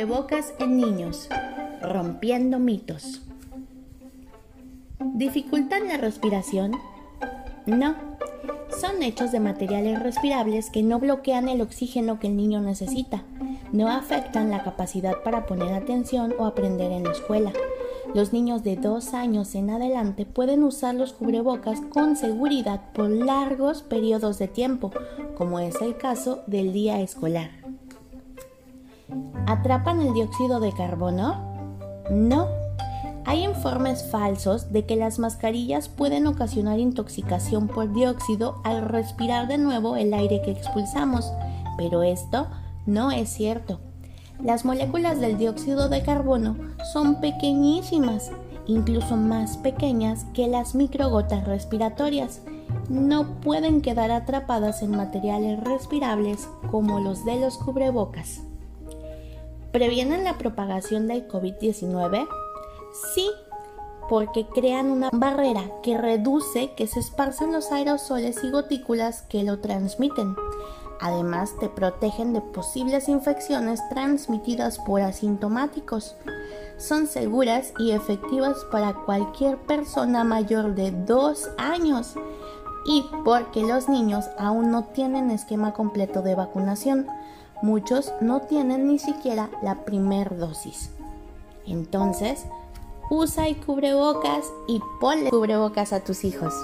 cubrebocas en niños, rompiendo mitos. ¿Dificultan la respiración? No, son hechos de materiales respirables que no bloquean el oxígeno que el niño necesita, no afectan la capacidad para poner atención o aprender en la escuela. Los niños de dos años en adelante pueden usar los cubrebocas con seguridad por largos periodos de tiempo, como es el caso del día escolar. ¿Atrapan el dióxido de carbono? No. Hay informes falsos de que las mascarillas pueden ocasionar intoxicación por dióxido al respirar de nuevo el aire que expulsamos, pero esto no es cierto. Las moléculas del dióxido de carbono son pequeñísimas, incluso más pequeñas que las microgotas respiratorias. No pueden quedar atrapadas en materiales respirables como los de los cubrebocas. ¿Previenen la propagación del COVID-19? Sí, porque crean una barrera que reduce que se esparzan los aerosoles y gotículas que lo transmiten. Además, te protegen de posibles infecciones transmitidas por asintomáticos. Son seguras y efectivas para cualquier persona mayor de 2 años y porque los niños aún no tienen esquema completo de vacunación muchos no tienen ni siquiera la primer dosis. Entonces, usa el cubrebocas y ponle cubrebocas a tus hijos.